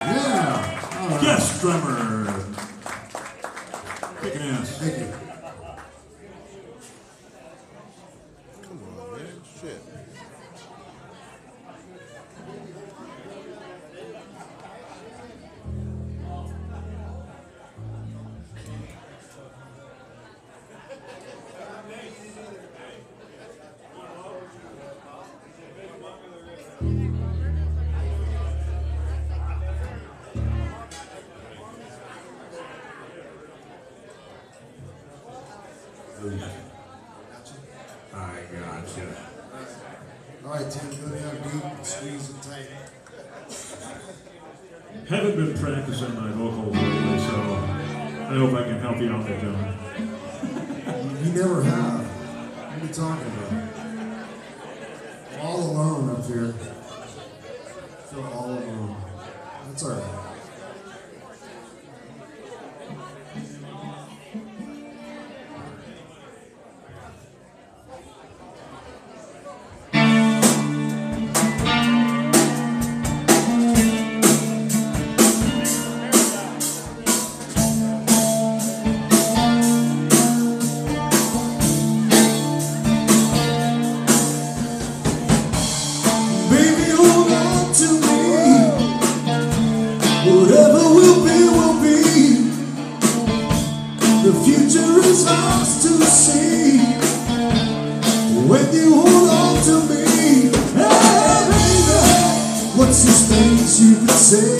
Yeah. Right. Guest drummer. Kick. Thank you. Come on, man. Shit. please. I gotcha. All right, Tim, go down deep and squeeze it tight. Haven't been practicing my vocals lately, so I hope I can help you out there, gentlemen. You never have. What are you talking about? I'm all alone up here. I feel all alone. That's all right. say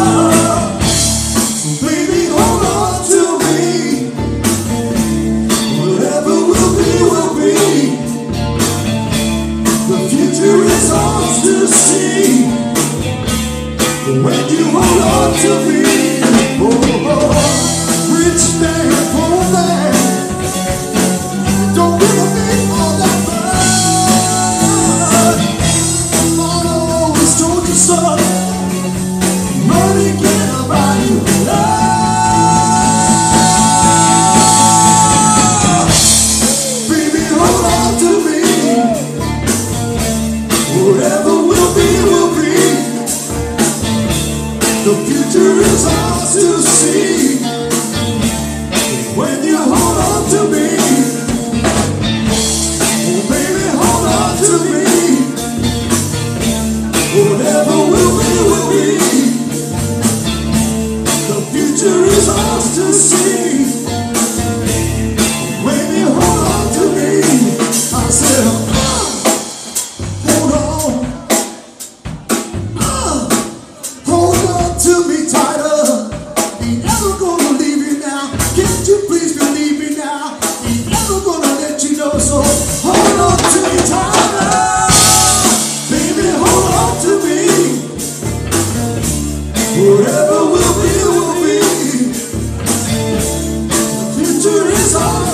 future is ours to see when you hold on to me. Oh, baby, hold on to me. Whatever.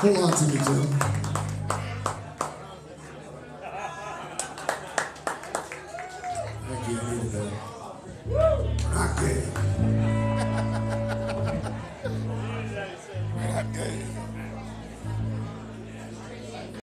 Hold on to me, Joe. Thank you, I needed that. Rock it.